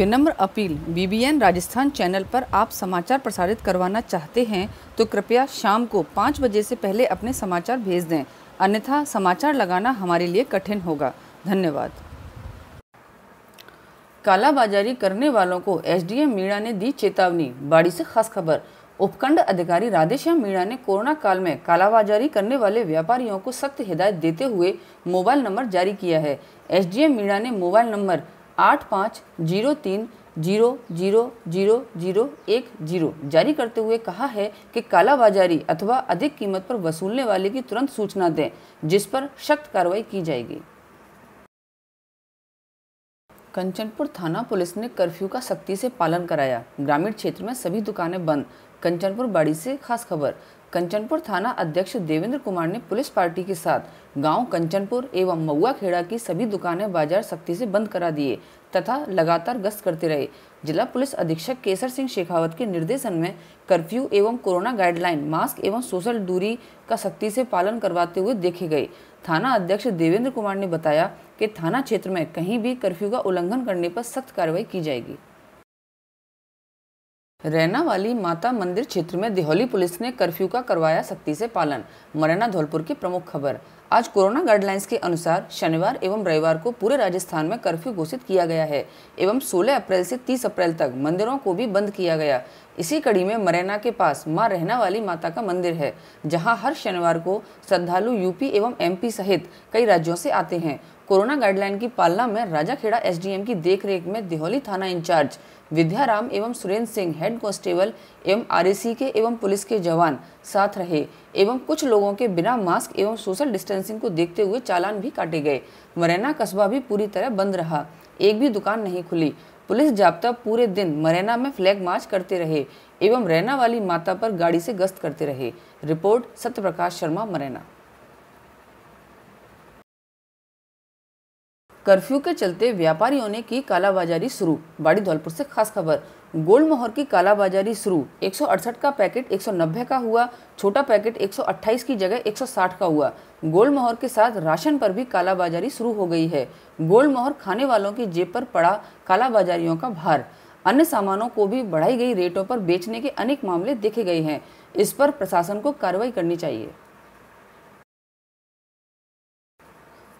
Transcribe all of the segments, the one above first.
विनम्र appeal BBN Rajasthan channel पर आप समाचार प्रसारित करवाना चाहते हैं तो कृपया शाम को पाँच बजे से पहले अपने समाचार भेज दें। अन्यथा समाचार लगाना हमारे लिए कठिन होगा। धन्यवाद। कालाबाजारी करने वालों को एसडीएम मीणा ने दी चेतावनी। बाड़ी से खास खबर, उपखंड अधिकारी राधेश्याम मीणा ने कोरोना काल में कालाबाजारी करने वाले व्यापारियों को सख्त हिदायत देते हुए मोबाइल नंबर जारी किया है। एसडीएम मीणा ने मोबाइल नंबर आठ पाँच ज़ीरो तीन ज़ीरो ज़ीरो ज़ीरो ज़ीरो एक ज़ीरो जारी करते हुए कहा है कि कालाबाजारी अथवा अधिक कीमत पर वसूलने वाले की तुरंत सूचना दें, जिस पर सख्त कार्रवाई की जाएगी। कंचनपुर थाना पुलिस ने कर्फ्यू का सख्ती से पालन कराया। ग्रामीण क्षेत्र में सभी दुकानें बंद। कंचनपुर बाड़ी से खास खबर कंचनपुर थाना अध्यक्ष देवेंद्र कुमार ने पुलिस पार्टी के साथ गाँव कंचनपुर एवं मऊआ खेड़ा की सभी दुकानें बाज़ार सख्ती से बंद करा दिए तथा लगातार गश्त करते रहे। जिला पुलिस अधीक्षक केसर सिंह शेखावत के निर्देशन में कर्फ्यू एवं कोरोना गाइडलाइन, मास्क एवं सोशल दूरी का सख्ती से पालन करवाते हुए देखे गए। थाना अध्यक्ष देवेंद्र कुमार ने बताया कि थाना क्षेत्र में कहीं भी कर्फ्यू का उल्लंघन करने पर सख्त कार्रवाई की जाएगी। रैना वाली माता मंदिर क्षेत्र में दिहोली पुलिस ने कर्फ्यू का करवाया सख्ती से पालन। मरैना धौलपुर की प्रमुख खबर। आज कोरोना गाइडलाइंस के अनुसार शनिवार एवं रविवार को पूरे राजस्थान में कर्फ्यू घोषित किया गया है एवं 16 अप्रैल से 30 अप्रैल तक मंदिरों को भी बंद किया गया। इसी कड़ी में मरैना के पास माँ रहना वाली माता का मंदिर है, जहाँ हर शनिवार को श्रद्धालु यूपी एवं एमपी सहित कई राज्यों से आते हैं। कोरोना गाइडलाइन की पालना में राजाखेड़ा एसडीएम की देखरेख में दिहोली थाना इंचार्ज विद्याराम एवं सुरेंद्र सिंह हेड कांस्टेबल एवं आरएसी के एवं पुलिस के जवान साथ रहे एवं कुछ लोगों के बिना मास्क एवं सोशल डिस्टेंसिंग को देखते हुए चालान भी काटे गए। मरैना कस्बा भी पूरी तरह बंद रहा। एक भी दुकान नहीं खुली। पुलिस जाब्ता पूरे दिन मरैना में फ्लैग मार्च करते रहे एवं रैना वाली माता पर गाड़ी से गश्त करते रहे। रिपोर्ट सत्यप्रकाश शर्मा, मरैना। कर्फ्यू के चलते व्यापारियों ने की कालाबाजारी शुरू। बाड़ी धौलपुर से खास खबर। गोल्ड मोहर की कालाबाजारी शुरू। 168 का पैकेट 190 का हुआ। छोटा पैकेट 128 की जगह 160 का हुआ। गोल्ड मोहर के साथ राशन पर भी कालाबाजारी शुरू हो गई है। गोल्ड मोहर खाने वालों की जेब पर पड़ा कालाबाजारियों का भार। अन्य सामानों को भी बढ़ाई गई रेटों पर बेचने के अनेक मामले देखे गए हैं। इस पर प्रशासन को कार्रवाई करनी चाहिए।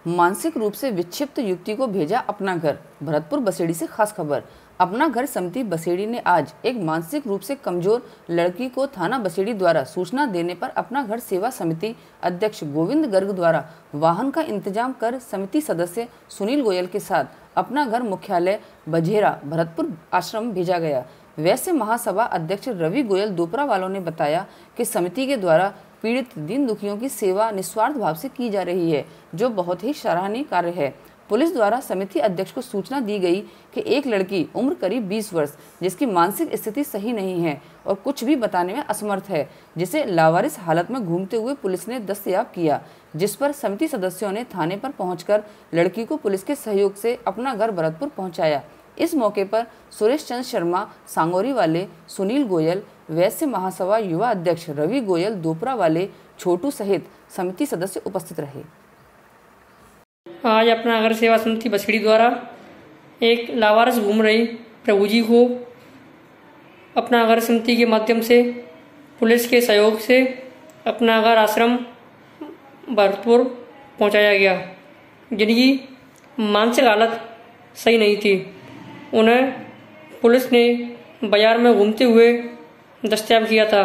मानसिक रूप से विक्षिप्त युवती को भेजा अपना घर, भरतपुर बसेड़ी से खास खबर। अपना घर समिति बसेड़ी ने आज एक मानसिक रूप से कमज़ोर लड़की को थाना बसेड़ी द्वारा सूचना देने पर अपना घर सेवा समिति अध्यक्ष गोविंद गर्ग द्वारा वाहन का इंतज़ाम कर समिति सदस्य सुनील गोयल के साथ अपना घर मुख्यालय बझेरा, भरतपुर आश्रम भेजा गया। वैसे महासभा अध्यक्ष रवि गोयल दोपरा वालों ने बताया कि समिति के द्वारा पीड़ित दीन दुखियों की सेवा निस्वार्थ भाव से की जा रही है, जो बहुत ही सराहनीय कार्य है। पुलिस द्वारा समिति अध्यक्ष को सूचना दी गई कि एक लड़की उम्र करीब 20 वर्ष, जिसकी मानसिक स्थिति सही नहीं है और कुछ भी बताने में असमर्थ है, जिसे लावारिस हालत में घूमते हुए पुलिस ने दस्तयाब किया, जिस पर समिति सदस्यों ने थाने पर पहुंचकर लड़की को पुलिस के सहयोग से अपना घर भरतपुर पहुँचाया। इस मौके पर सुरेश चंद शर्मा, सांगोरी वाले सुनील गोयल, वैश्य महासभा युवा अध्यक्ष रवि गोयल, दोपरा वाले छोटू सहित समिति सदस्य उपस्थित रहे। आज अपना अगर सेवा समिति बछड़ी द्वारा एक लावारस घूम रही प्रभु जी को अपना अगर समिति के माध्यम से, पुलिस के सहयोग से अपना अगर आश्रम भरतपुर पहुँचाया गया, जिनकी मानसिक हालत सही नहीं थी। उन्हें पुलिस ने बाज़ार में घूमते हुए दस्तियाब किया था,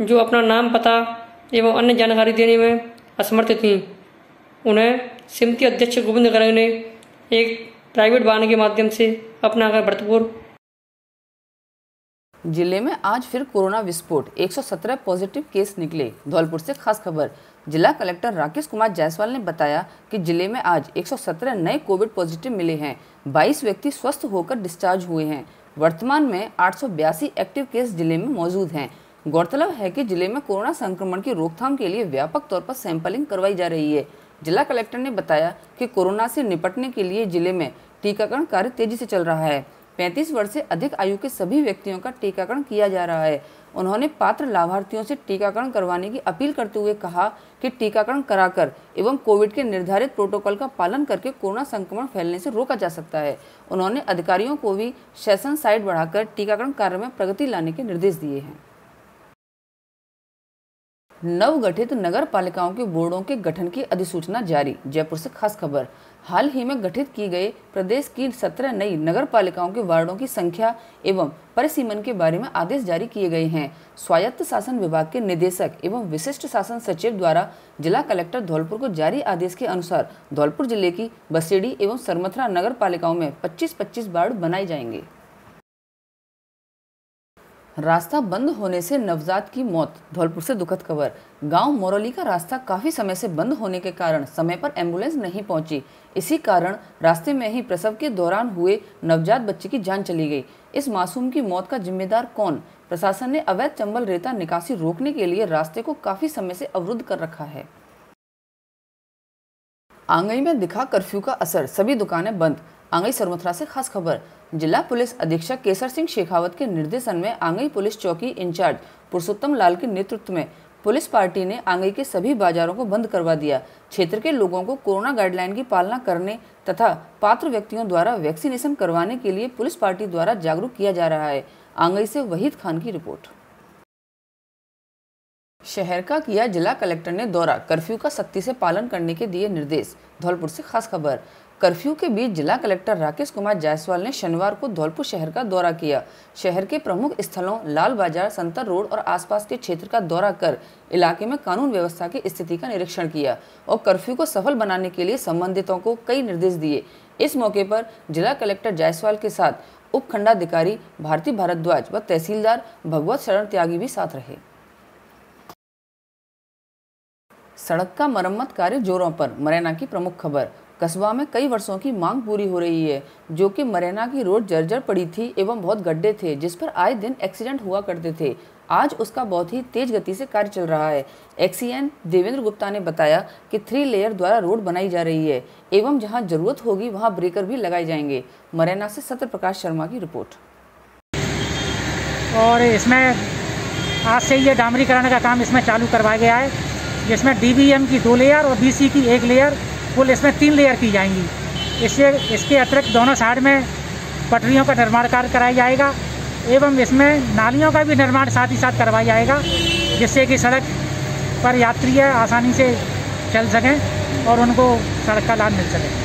जो अपना नाम, पता एवं अन्य जानकारी देने में असमर्थ थी। उन्हें समिति अध्यक्ष गोविंद गर्ग ने एक प्राइवेट वाहन के माध्यम से अपना घर भरतपुर। ज़िले में आज फिर कोरोना विस्फोट। 117 पॉजिटिव केस निकले। धौलपुर से खास खबर जिला कलेक्टर राकेश कुमार जायसवाल ने बताया कि ज़िले में आज 117 नए कोविड पॉजिटिव मिले हैं 22 व्यक्ति स्वस्थ होकर डिस्चार्ज हुए हैं। वर्तमान में आठ सौ बयासी एक्टिव केस ज़िले में मौजूद हैं। गौरतलब है कि ज़िले में कोरोना संक्रमण की रोकथाम के लिए व्यापक तौर पर सैंपलिंग करवाई जा रही है। जिला कलेक्टर ने बताया कि कोरोना से निपटने के लिए ज़िले में टीकाकरण कार्य तेज़ी से चल रहा है। पैंतीस वर्ष से अधिक आयु के सभी व्यक्तियों का टीकाकरण किया जा रहा है। उन्होंने पात्र लाभार्थियों से टीकाकरण करवाने की अपील करते हुए कहा कि टीकाकरण कराकर एवं कोविड के निर्धारित प्रोटोकॉल का पालन करके कोरोना संक्रमण फैलने से रोका जा सकता है। उन्होंने अधिकारियों को भी सेशन साइट बढ़ाकर टीकाकरण कार्य में प्रगति लाने के निर्देश दिए हैं। नवगठित नगर पालिकाओं के बोर्डों के गठन की अधिसूचना जारी, जयपुर से खास खबर। हाल ही में गठित की गई प्रदेश की सत्रह नई नगर पालिकाओं के वार्डों की संख्या एवं परिसीमन के बारे में आदेश जारी किए गए हैं। स्वायत्त शासन विभाग के निदेशक एवं विशिष्ट शासन सचिव द्वारा जिला कलेक्टर धौलपुर को जारी आदेश के अनुसार धौलपुर ज़िले की बसेड़ी एवं सरमथरा नगर पालिकाओं में 25-25 वार्ड बनाए जाएँगे। रास्ता बंद होने से नवजात की मौत, धौलपुर से दुखद खबर। गाँव मोरली का रास्ता काफ़ी समय से बंद होने के कारण समय पर एंबुलेंस नहीं पहुँची। इसी कारण रास्ते में ही प्रसव के दौरान हुए नवजात बच्चे की जान चली गई। इस मासूम की मौत का जिम्मेदार कौन? प्रशासन ने अवैध चंबल रेता निकासी रोकने के लिए रास्ते को काफ़ी समय से अवरुद्ध कर रखा है। आंगई में दिखा कर्फ्यू का असर, सभी दुकानें बंद आंगई सरमथरा से खास खबर। जिला पुलिस अधीक्षक केसर सिंह शेखावत के निर्देशन में आंगई पुलिस चौकी इंचार्ज पुरुषोत्तम लाल के नेतृत्व में पुलिस पार्टी ने आंगई के सभी बाजारों को बंद करवा दिया। क्षेत्र के लोगों को कोरोना गाइडलाइन की पालना करने तथा पात्र व्यक्तियों द्वारा वैक्सीनेशन करवाने के लिए पुलिस पार्टी द्वारा जागरूक किया जा रहा है। आंगई से वहीद खान की रिपोर्ट। शहर का किया जिला कलेक्टर ने दौरा, कर्फ्यू का सख्ती से पालन करने के दिए निर्देश, धौलपुर से खास खबर। कर्फ्यू के बीच जिला कलेक्टर राकेश कुमार जायसवाल ने शनिवार को धौलपुर शहर का दौरा किया। शहर के प्रमुख स्थलों लाल बाज़ार, संतर रोड और आसपास के क्षेत्र का दौरा कर इलाके में कानून व्यवस्था की स्थिति का निरीक्षण किया और कर्फ्यू को सफल बनाने के लिए संबंधितों को कई निर्देश दिए। इस मौके पर जिला कलेक्टर जायसवाल के साथ उपखंडाधिकारी भारती भारद्वाज व तहसीलदार भगवत शरण त्यागी भी साथ रहे। सड़क का मरम्मत कार्य जोरों पर, मरैना की प्रमुख खबर। कस्बा में कई वर्षों की मांग पूरी हो रही है, जो कि मरैना की रोड जर्जर पड़ी थी एवं बहुत गड्ढे थे, जिस पर आए दिन एक्सीडेंट हुआ करते थे। आज उसका बहुत ही तेज गति से कार्य चल रहा है। एक्सीएन देवेंद्र गुप्ता ने बताया कि थ्री लेयर द्वारा रोड बनाई जा रही है, एवं जहाँ ज़रूरत होगी वहाँ ब्रेकर भी लगाए जाएँगे। मरैना से सत्य प्रकाश शर्मा की रिपोर्ट। और इसमें आज से ये डामरीकरण का काम इसमें चालू करवाया गया है, जिसमें डीबीएम की दो लेयर और बीसी की एक लेयर कुल इसमें तीन लेयर की जाएँगी। इससे इसके अतिरिक्त दोनों साइड में पटरियों का निर्माण कार्य कराया जाएगा एवं इसमें नालियों का भी निर्माण साथ ही साथ करवाया जाएगा, जिससे कि सड़क पर यात्री आसानी से चल सकें और उनको सड़क का लाभ मिल सके।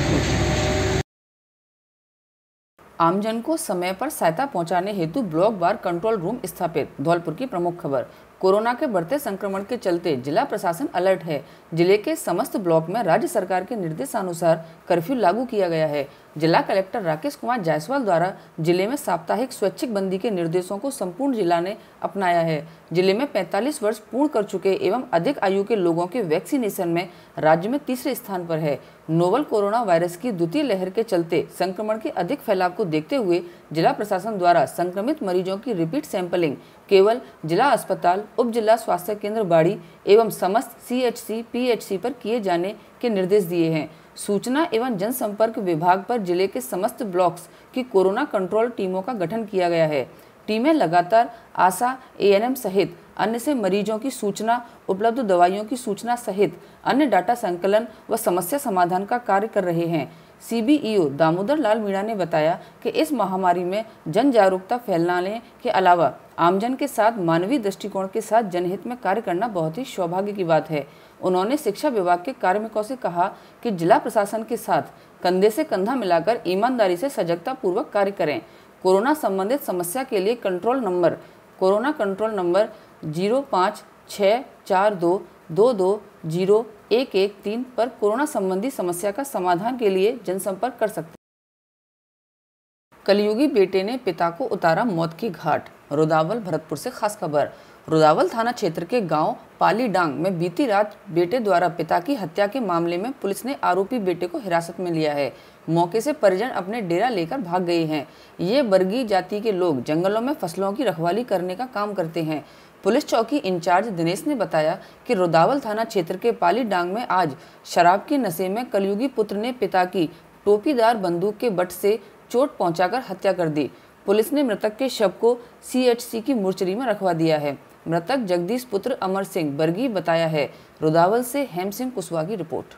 आमजन को समय पर सहायता पहुँचाने हेतु ब्लॉक बार कंट्रोल रूम स्थापित, धौलपुर की प्रमुख खबर। कोरोना के बढ़ते संक्रमण के चलते जिला प्रशासन अलर्ट है। ज़िले के समस्त ब्लॉक में राज्य सरकार के निर्देशानुसार कर्फ्यू लागू किया गया है। जिला कलेक्टर राकेश कुमार जायसवाल द्वारा ज़िले में साप्ताहिक स्वैच्छिक बंदी के निर्देशों को संपूर्ण जिला ने अपनाया है। ज़िले में 45 वर्ष पूर्ण कर चुके एवं अधिक आयु के लोगों के वैक्सीनेशन में राज्य में तीसरे स्थान पर है। नोवल कोरोना वायरस की द्वितीय लहर के चलते संक्रमण के अधिक फैलाव को देखते हुए जिला प्रशासन द्वारा संक्रमित मरीजों की रिपीट सैंपलिंग केवल जिला अस्पताल उप जिला स्वास्थ्य केंद्र, बाड़ी एवं समस्त सीएचसी पीएचसी पर किए जाने के निर्देश दिए हैं। सूचना एवं जनसंपर्क विभाग पर ज़िले के समस्त ब्लॉक्स की कोरोना कंट्रोल टीमों का गठन किया गया है। टीमें लगातार आशा एएनएम सहित अन्य से मरीजों की सूचना, उपलब्ध दवाइयों की सूचना सहित अन्य डाटा संकलन व समस्या समाधान का कार्य कर रहे हैं। सीबीईओ दामोदर लाल मीणा ने बताया कि इस महामारी में जन जागरूकता फैलाने के अलावा आमजन के साथ मानवीय दृष्टिकोण के साथ जनहित में कार्य करना बहुत ही सौभाग्य की बात है। उन्होंने शिक्षा विभाग के कार्मिकों से कहा कि जिला प्रशासन के साथ कंधे से कंधा मिलाकर ईमानदारी से सजगता पूर्वक कार्य करें। कोरोना संबंधित समस्या के लिए control number, corona control number zero पाँच छः चार दो दो दो ज़ीरो एक एक तीन पर कोरोना संबंधी समस्या का समाधान के लिए जनसंपर्क कर सकते कलयुगी बेटे ने पिता को उतारा मौत की घाट, रुदावल, भरतपुर से खास खबर। रुदावल थाना क्षेत्र के गाँव पाली डांग में बीती रात बेटे द्वारा पिता की हत्या के मामले में पुलिस ने आरोपी बेटे को हिरासत में लिया है। मौके से परिजन अपने डेरा लेकर भाग गए हैं। ये वर्गीय जाति के लोग जंगलों में फ़सलों की रखवाली करने का काम करते हैं। पुलिस चौकी इंचार्ज दिनेश ने बताया कि रुदावल थाना क्षेत्र के पाली डांग में आज शराब के नशे में कलयुगी पुत्र ने पिता की टोपीदार बंदूक के बट से चोट पहुंचाकर हत्या कर दी। पुलिस ने मृतक के शव को सीएचसी की मुर्चरी में रखवा दिया है। मृतक जगदीश पुत्र अमर सिंह बर्गी बताया है। रुदावल से हेम सिंह कुशवाहा की रिपोर्ट।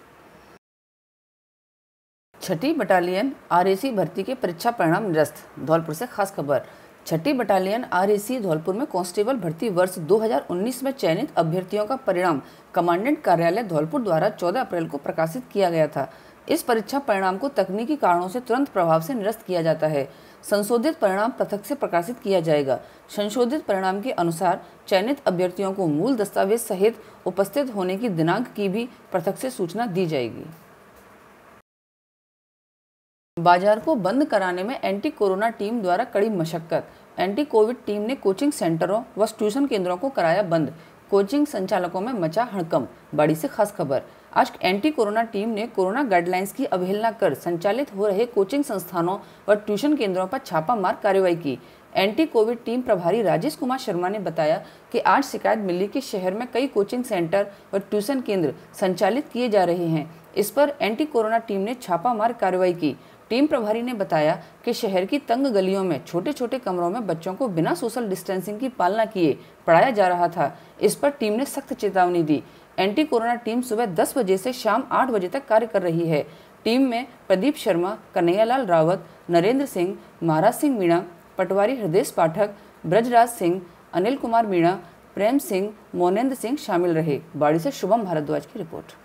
छठी बटालियन आरएसी भर्ती के परीक्षा परिणाम निरस्त, धौलपुर से खास खबर। छठी बटालियन आरएसी धौलपुर में कांस्टेबल भर्ती वर्ष 2019 में चयनित अभ्यर्थियों का परिणाम। कमांडेंट कार्यालय धौलपुर द्वारा 14 अप्रैल को प्रकाशित किया गया था। इस परीक्षा परिणाम को तकनीकी कारणों से तुरंत प्रभाव से निरस्त किया जाता है। संशोधित परिणाम पृथक से प्रकाशित किया जाएगा। संशोधित परिणाम के अनुसार चयनित अभ्यर्थियों को मूल दस्तावेज़ सहित उपस्थित होने की दिनांक की भी पृथक से सूचना दी जाएगी। बाज़ार को बंद कराने में एंटी कोरोना टीम द्वारा कड़ी मशक्कत। एंटी कोविड टीम ने कोचिंग सेंटरों व ट्यूशन केंद्रों को कराया बंद। कोचिंग संचालकों में मचा हड़कम बड़ी से खास खबर। आज एंटी कोरोना टीम ने कोरोना गाइडलाइंस की अवहेलना कर संचालित हो रहे कोचिंग संस्थानों व ट्यूशन केंद्रों पर छापा मार कार्रवाई की। एंटी कोविड टीम प्रभारी राजेश कुमार शर्मा ने बताया कि आज शिकायत मिली कि शहर में कई कोचिंग सेंटर व ट्यूशन केंद्र संचालित किए जा रहे हैं। इस पर एंटी कोरोना टीम ने छापा मार कार्रवाई की। टीम प्रभारी ने बताया कि शहर की तंग गलियों में छोटे छोटे कमरों में बच्चों को बिना सोशल डिस्टेंसिंग की पालना किए पढ़ाया जा रहा था। इस पर टीम ने सख्त चेतावनी दी। एंटी कोरोना टीम सुबह 10 बजे से शाम 8 बजे तक कार्य कर रही है। टीम में प्रदीप शर्मा, कन्हैयालाल रावत, नरेंद्र सिंह, महाराज सिंह मीणा, पटवारी हृदय पाठक, ब्रजराज सिंह, अनिल कुमार मीणा, प्रेम सिंह, मोनेंद्र सिंह शामिल रहे। बाड़ी से शुभम भारद्वाज की रिपोर्ट।